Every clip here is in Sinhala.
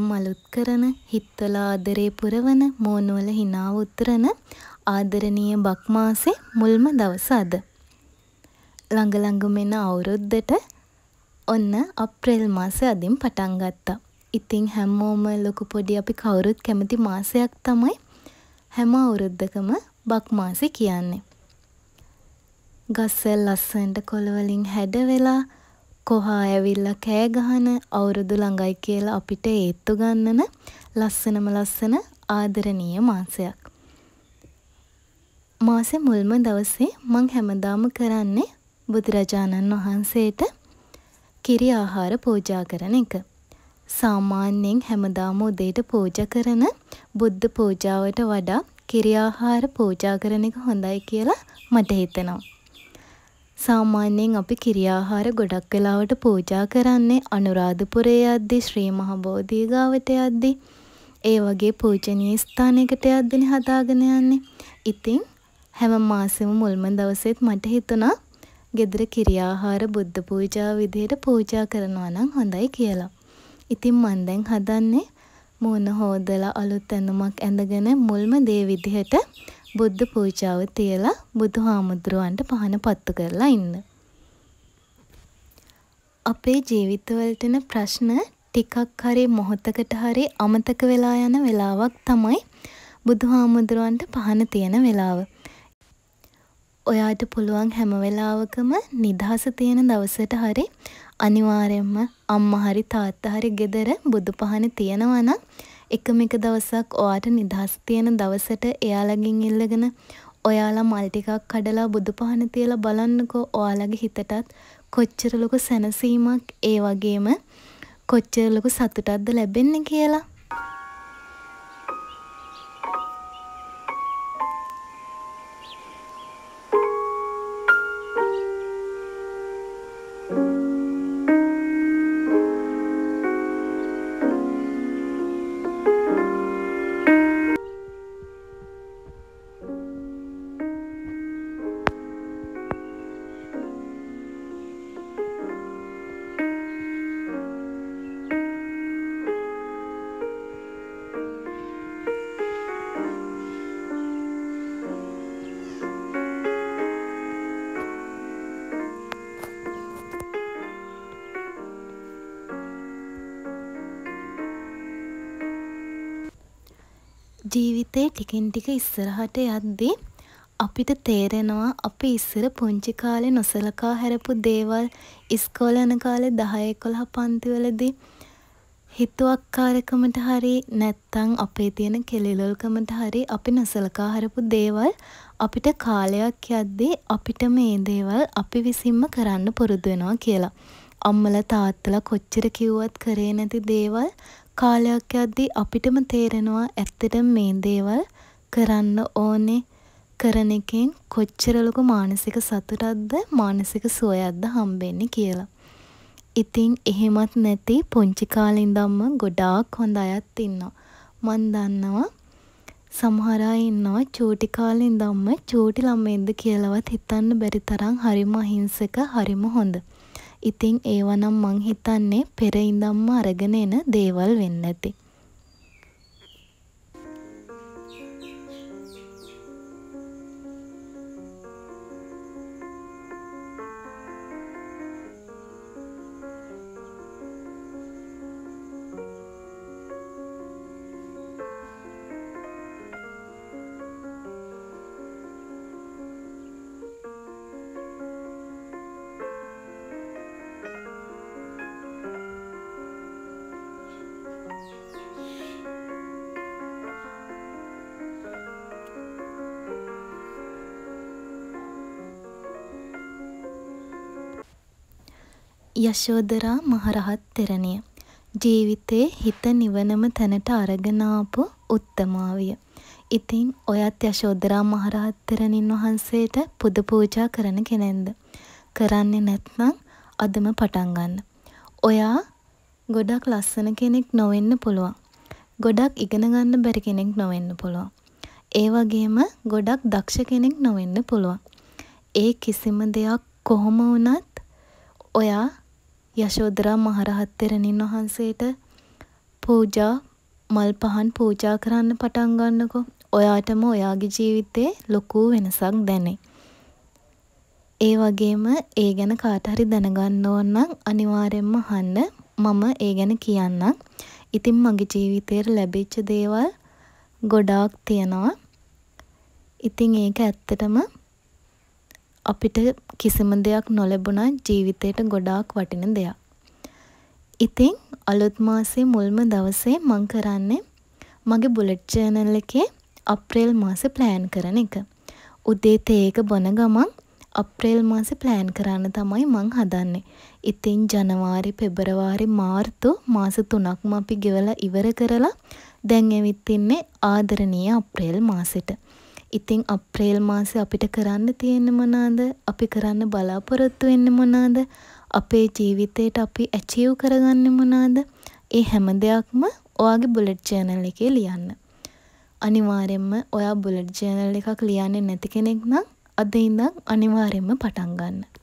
සතුකම් අලුත් කරන, හිත්වල ආදරේ පුරවන, මූණු වල හිනාව උතුරන ආදරණීය බක් මාසේ මුල්ම දවස අද. ළඟ ළඟම එන අවුරුද්දට ඔන්න අප්‍රේල් මාසෙ අදින් පටන් ගත්තා. ඉතින් හැමෝම ලොකු පොඩි අපි කවුරුත් කැමති මාසයක් තමයි හැම අවුරුද්දකම බක් මාසෙ කියන්නේ. ගස්වැල් ලස්සනට කොළ වලින් හැඩ වෙලා කොහා ඇවිල්ලා කෑ ගහන අවුරුදු ළඟයි කියලා අපිට ඒත්තු ගන්නන ලස්සනම ලස්සන ආදරණීය මාසයක්. මාසෙ මුල්ම දවසේ මං හැමදාම කරන්නේ බුදුරජාණන් වහන්සේට කිරි ආහාර පූජා කරන එක. සාමාන්‍යයෙන් හැමදාම උදේට පූජා කරන බුද්ධ පූජාවට වඩා කිරි ආහාර පූජා කරන එක හොඳයි කියලා මට හිතෙනවා. සාමාන්‍යයෙන් අපි කිරි ආහාර ගොඩක් වෙලාවට පූජා කරන්නේ අනුරාධපුරේ යද්දී ශ්‍රී මහා බෝධිය ගාවට යද්දී ඒ වගේ පූජනීය ස්ථානයකට යද්දිනේ හදාගෙන යන්නේ. ඉතින් හැම මාසෙම මුල්ම දවසෙත් මට හිතුණා ගෙදර කිරි ආහාර බුද්ධ පූජාව විදිහට පූජා කරනවා නම් හොඳයි කියලා. ඉතින් මං දැන් හදන්නේ මූණ හෝදලා අලුත් ඇඳුමක් ඇඳගෙන මුල්ම දේ විදිහට බුද්ධ පූජාව තියලා බුදු හාමුදුරුවන්ට පහන පත්තු කරලා ඉන්න. අපේ ජීවිතවලට එන ප්‍රශ්න ටිකක් හරි මොහොතකට හරි අමතක වෙලා යන වෙලාවක් තමයි බුදු හාමුදුරුවන්ට පහන තියෙන වෙලාව. ඔයාට පුළුවන් හැම වෙලාවකම නිදහස තියෙන දවසට හරි අනිවාර්යෙන්ම අම්මා හරි තාත්තා හරි ගෙදර බුදු පහන තියෙනවා නම් එකම එක දවසක් ඔයාට නිදහස් තියෙන දවසට එයාලගෙන් ඉල්ලගෙන ඔයාලා මල් ටිකක් කඩලා බුදු පහන තියලා බලන්නකෝ ඔයාලගේ හිතටත් කොච්චර ලොකු සැනසීමක් ඒ වගේම කොච්චර ලොකු සතුටක්ද ලැබෙන්නේ කියලා. ජීවිතේ ටිකින් ටික ඉස්සරහට යද්දී අපිට තේරෙනවා අපි ඉස්සර පුංචි කාලේ නොසලකා හැරපු දේවල් ඉස්කෝලේ යන කාලේ දහ එකොළහ පන්තිවලදී හිතුවක්කාරකමට හරි නැත්තම් අපේ තියෙන කෙළිලොල්කමට හරි අපි නොසලකා හරපු දේවල් අපිට කාලයක් යද්දී අපිටම ඒ දේවල් අපි විසින්ම කරන්න පුරුදු වෙනවා කියලා. අම්මලා තාත්තලා කොච්චර කිව්වත් කරේ නැති දේවල් කාලයක් යද්දී අපිටම තේරෙනවා ඇත්තටම මේ දේවල් කරන්න ඕනේ කරන එකෙන් කොච්චර ලොකු මානසික සතුටක්ද මානසික සුවයක්ද හම්බෙන්නේ කියලා. ඉතින් එහෙමත් නැති පුංචි කාලේ ඉඳන්ම ගොඩාක් හොඳ අයත් ඉන්නවා. මන් දන්නවා සමහර අය ඉන්නවා චූටි කාලේ ඉඳන්ම චූටි ළමයෙක්ද කියලාවත් හිතන්න බැරි තරම් හරිම අහිංසක හරිම හොඳ. ඉතින් ඒවා නම් මං හිතන්නේ පෙර ඉඳන්ම අරගෙන එන දේවල් වෙන්න ඇති. යශෝධරා මහරහත් තෙරණිය ජීවිතේ හිත නිවනම තැනට අරගෙන ආපු උත්තමාවිය. ඉතින් ඔයත් යශෝධරා මහරහත් තෙරණින් වහන්සේට පුද පූජා කරන කෙනෙක්ද? කරන්නේ නැත්නම් අදම පටන් ගන්න. ඔයා ගොඩක් ලස්සන කෙනෙක් නොවෙන්න පුළුවන්. ගොඩක් ඉගෙන ගන්න බැරි කෙනෙක් නොවෙන්න පුළුවන්. ඒ වගේම ගොඩක් දක්ෂ කෙනෙක් නොවෙන්න පුළුවන්. ඒ කිසිම දෙයක් කොහොම වුණත් ඔයා යශෝදරා මහරහත් තෙරණින් වහන්සේට පූජා මල් පහන් පූජා කරන්න පටන් ගන්නකෝ. ඔයාටම ඔයාගේ ජීවිතේ ලොකු වෙනසක් දැනේ. ඒ වගේම ඒ ගැන කාට හරි දැනගන්න ඕන නම් අනිවාර්යෙන්ම අහන්න. මම ඒ ගැන කියන්නම්. ඉතින් මගේ ජීවිතේට ලැබිච්ච දේවල් ගොඩාක් තියෙනවා. ඉතින් ඒක ඇත්තටම අපිට කිසිම දෙයක් නොලැබුණත් ජීවිතේට ගොඩාක් වටින දෙයක්. ඉතින් අලුත් මාසේ මුල්ම දවසේ මං කරන්නේ මගේ බුලට් ජර්නල් එකේ අප්‍රේල් මාසේ ප්ලෑන් කරන එක. උදේ තේ එක බොන ගමන් අප්‍රේල් මාසේ ප්ලෑන් කරන්න තමයි මං හදන්නේ. ඉතින් ජනවාරි පෙබරවාරි මාර්තු මාස තුනක්ම අපි ගෙවලා ඉවර කරලා දැන් ඇවිත් ඉන්නේ ආදරණීය අප්‍රේල් මාසෙට. ඉතින් අප්‍රේල් මාසේ අපිට කරන්න තියෙන්නේ මොනවාද? අපි කරන්න බලාපොරොත්තු වෙන්නේ මොනවාද? අපේ ජීවිතේට අපි ඇචීව් කරගන්නේ මොනවාද? ඒ හැම දෙයක්ම ඔයාගේ බුලට් ජර්නල් එකේ ලියන්න. අනිවාර්යෙන්ම ඔයා බුලට් ජර්නල් එකක් ලියන්නේ නැති කෙනෙක් නම් අද ඉඳන් අනිවාර්යෙන්ම පටන් ගන්න.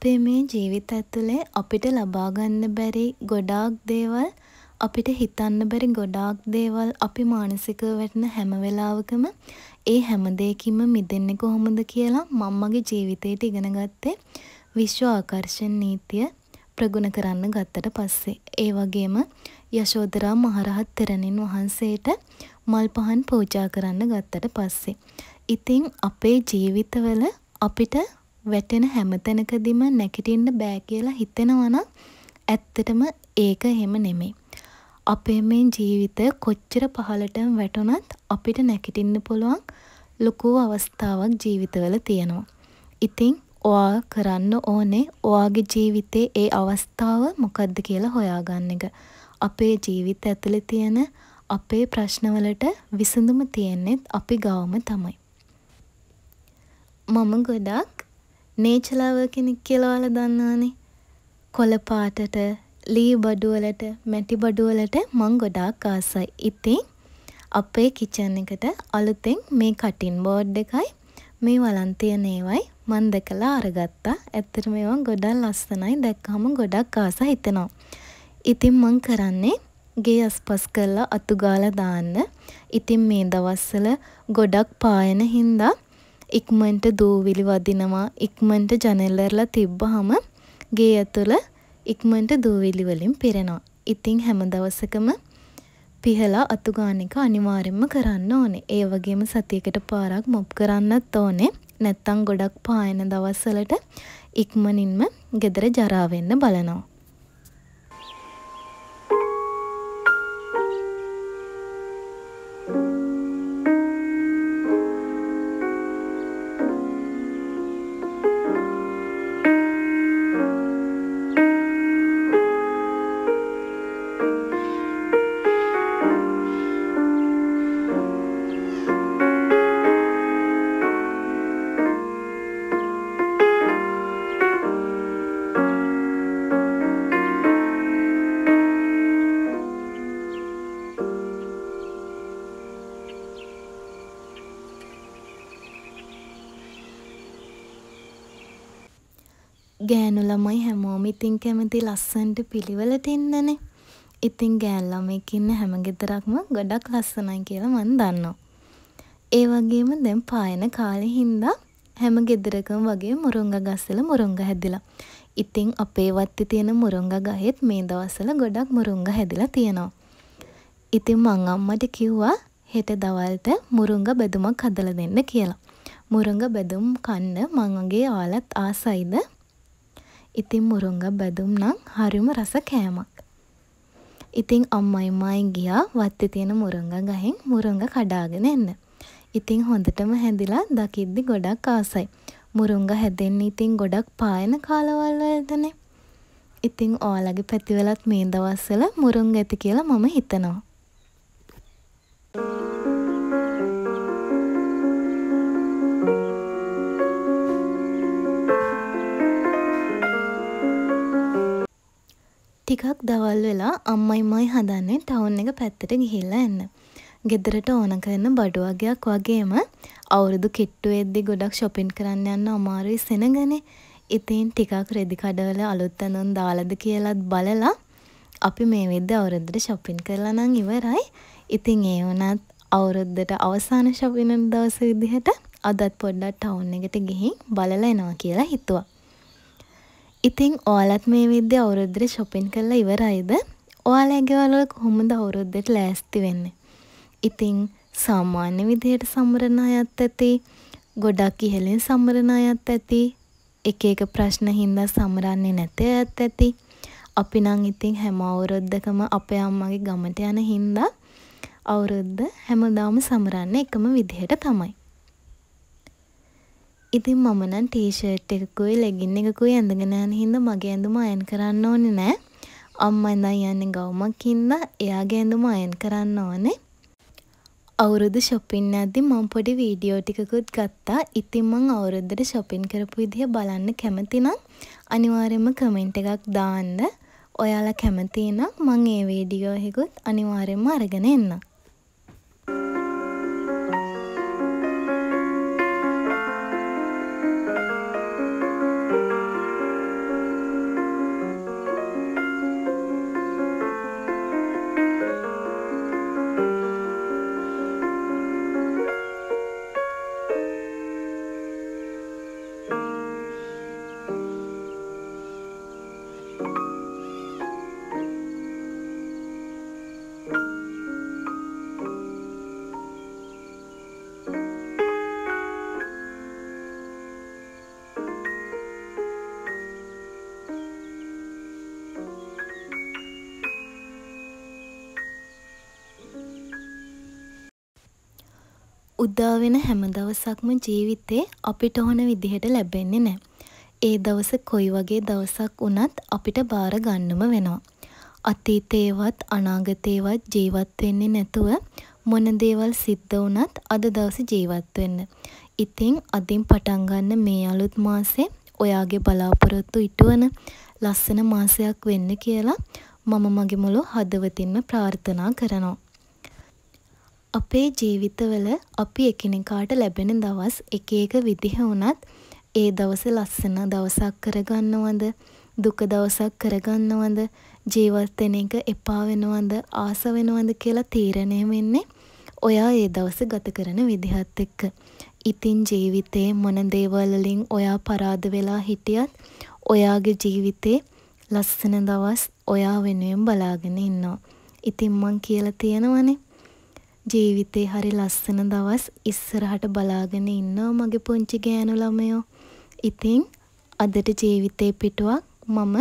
අපේ මේ ජීවිත ඇතුලේ අපිට ලබා ගන්න බැරි ගොඩාක් දේවල් අපිට හිතන්න බැරි ගොඩාක් දේවල් අපි මානසිකව වැටෙන හැම වෙලාවකම ඒ හැම දෙයකින්ම මිදෙන්නේ කොහොමද කියලා මම මගේ ජීවිතේට ඉගෙන ගත්තේ විශ්ව ආකර්ෂණ නීතිය ප්‍රගුණ කරන්න ගත්තට පස්සේ. ඒ වගේම යශෝදරා මහරහත් තෙරණින් වහන්සේට මල් පහන් පූජා කරන්න ගත්තට පස්සේ. ඉතින් අපේ ජීවිතවල අපිට වැටෙන හැම තැනකදීම නැගිටින්න බෑ කියලා හිතෙනවා නම් ඇත්තටම ඒක එහෙම නෙමෙයි. අපේ මේ ජීවිතය කොච්චර පහළටම වැටුණත් අපිට නැගිටින්න පුළුවන් ලොකු අවස්ථාවක් ජීවිතවල තියෙනවා. ඉතින් ඔයා කරන්න ඕනේ ඔයාගේ ජීවිතේ ඒ අවස්ථාව මොකක්ද කියලා හොයාගන්න එක. අපේ ජීවිත ඇතුලේ තියෙන අපේ ප්‍රශ්නවලට විසඳුම තියෙන්නෙත් අපි ගාවම තමයි. මම ගොඩක් නේචර් ලවර් කෙනෙක් කියලා ඔයාලා දන්නවනේ. කොළ පාටට, ලී බඩු වලට, මැටි බඩු වලට මං ගොඩාක් ආසයි. ඉතින් අපේ කිචන් එකට අලුතෙන් මේ කටින් බෝඩ් එකයි මේ වලන් තියෙන ඒවයි මං දැකලා අරගත්තා. ඇත්තටම ඒවා ගොඩක් ලස්සනයි. දැක්කහම ගොඩක් ආස හිතෙනවා. ඉතින් මං කරන්නේ ගේ අස්පස් කරලා අතු ගාලා දාන්න. ඉතින් මේ දවස්වල ගොඩක් පායන හින්දා ඉක්මනට දූවිලි වදිනවා ඉක්මනට ජනෙල් ඇරලා තිබ්බහම ගේ ඇතුළ ඉක්මනට දූවිලි වලින් පිරෙනවා. ඉතින් හැම දවසකම පිහලා අතු ගාන එක අනිවාර්යෙන්ම කරන්න ඕනේ. ඒ වගේම සතියකට පාරක් මොප් කරන්නත් ඕනේ. නැත්තම් ගොඩක් පායන දවස්වලට ඉක්මනින්ම ගෙදර ජරා වෙන්න බලනවා. ඉතින් කැමති ලස්සනට පිළිවෙලට ඉන්නනේ. ඉතින් ගෑනු ළමයෙක් ඉන්න හැම ගෙදරක්ම ගොඩක් ලස්සනයි කියලා මං දන්නවා. ඒ වගේම දැන් පායන කාලේ හින්දා හැම ගෙදරකම වගේ මුරුංගා ගස්වල මුරුංගා හැදිලා. ඉතින් අපේ වත්තේ තියෙන මුරුංගා ගහෙත් මේ දවස්වල ගොඩක් මුරුංගා හැදිලා තියෙනවා. ඉතින් මං අම්මට කිව්වා හෙට දවල්ට මුරුංගා බෙදුමක් හදලා දෙන්න කියලා. මුරුංගා බෙදුම් කන්න මං වගේ ඔයාලත් ආසයිද? ඉතින් මුරුංගා බැදුම් නම් හරිම රස කෑමක්. ඉතින් අම්මයි මායි ගියා වත්තේ තියෙන මුරුංගා ගහෙන් මුරුංගා කඩාගෙන එන්න. ඉතින් හොඳටම හැදිලා දකිද්දි ගොඩක් ආසයි. මුරුංගා හැදෙන්නේ ඉතින් ගොඩක් පායන කාලවල් වලදනේ. ඉතින් ඔයාලගේ පැතිවලත් මේ දවස්වල මුරුංගා ඇති කියලා මම හිතනවා. Thank you ටිකක් දවල් වෙලා අම්මයි මයි හදන්නේ ටවුන් එක පැත්තට ගිහිල්ලා එන්න. ගෙදරට ඕන කරන බඩු වගයක් වගේම අවුරුදු කිට්ටු වෙද්දි ගොඩක් ෂොපින් කරන්න යන්න අමාරුයි සෙනගනේ. ඉතින් ටිකක් රෙදි කඩවල අලුත් ඇඳුම් දාලද කියලත් බලලා අපි මේ වෙද්දි අවුරුද්දට ෂොපින් කරලා නම් ඉවරයි. ඉතින් ඒ වුණත් අවුරුද්දට අවසාන ෂොපින් දවස විදිහට අදත් පොඩ්ඩක් ටවුන් එකට ගිහින් බලලා එනවා කියලා හිතුවා. ඉතින් ඔයාලත් මේ වෙද්දි අවුරුද්දට ෂොපින් කරලා ඉවරයිද? ඔයාලගේ වල කොහොමද අවුරුද්දට ලෑස්ති වෙන්නේ? ඉතින් සාමාන්‍ය විදිහට සමරන අයත් ඇති ගොඩක් ඉහළින් සමරන අයත් ඇති එක එක ප්‍රශ්න හින්දා සමරන්නේ නැති අයත් ඇති අපි නම් ඉතින් හැම අවුරුද්දකම අපේ අම්මගේ ගමට යන හින්දා අවුරුද්ද හැමදාම සමරන්නේ එකම විදිහට තමයි. ඉතින් මම නම් ටී-ෂර්ට් එකකුයි ලෙගින් එකකුයි ඇඳගෙන යන හින්දා මගේ ඇඳුම අයන් කරන්න ඕනේ නෑ. අම්මා ඉඳන් යන්නේ ගවුමක් හින්දා එයාගේ ඇඳුම අයන් කරන්න ඕනේ. අවුරුදු ෂොපින් යද්දි මම පොඩි වීඩියෝ ටිකකුත් ගත්තා. ඉතින් මං අවුරුද්දට ෂොපින් කරපු විදිහ බලන්න කැමති නම් අනිවාර්යෙන්ම කමෙන්ට් එකක් දාන්න. ඔයාලා කැමති නම් මං ඒ වීඩියෝ එකකුත් අනිවාර්යෙන්ම අරගෙන එන්නම්. උදා වෙන හැම දවසක්ම ජීවිතේ අපිට ඕන විදිහට ලැබෙන්නේ නෑ. ඒ දවස කොයි වගේ දවසක් වුණත් අපිට බාර ගන්නම වෙනවා. අතීතේවත් අනාගතේවත් ජීවත් වෙන්නේ නැතුව මොන දේවල් සිද්ධ වුණත් අද දවසේ ජීවත් වෙන්න. ඉතින් අදින් පටන් ගන්න මේ අලුත් මාසේ ඔයාගේ බලාපොරොත්තු ඉටුවන ලස්සන මාසයක් වෙන්න කියලා මම මගේ මුළු හදවතින්ම ප්‍රාර්ථනා කරනවා. අපේ ජීවිතවල අපි එකිනෙකාට ලැබෙන දවස් එක එක විදිහ වුණත් ඒ දවස ලස්සන දවසක් කරගන්නවද දුක දවසක් කරගන්නවද ජීවත් වෙන එක එපා වෙනවද ආස වෙනවද කියලා තීරණය වෙන්නේ ඔයා ඒ දවස ගත කරන විදිහත් එක්ක. ඉතින් ජීවිතේ මොන දේවල් වලින් ඔයා පරාද වෙලා හිටියත් ඔයාගේ ජීවිතේ ලස්සන දවස් ඔයා වෙනුවෙන් බලාගෙන ඉන්නවා. ඉතින් මං කියලා තියෙනවනේ ජීවිතේ හරි ලස්සන දවස් ඉස්සරහට බලාගෙන ඉන්නවා මගේ පුංචි ගෑනු ළමයෝ. ඉතින් අදට ජීවිතේ පිටුවක් මම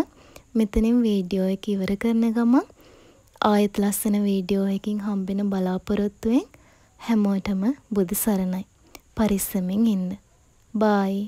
මෙතනින් වීඩියෝ එක ඉවර කරන ගමන් ආයෙත් ලස්සන වීඩියෝ එකකින් හම්බෙන බලාපොරොත්තුවෙන් හැමෝටම බුදු සරණයි. පරිස්සමින් ඉන්න. බායි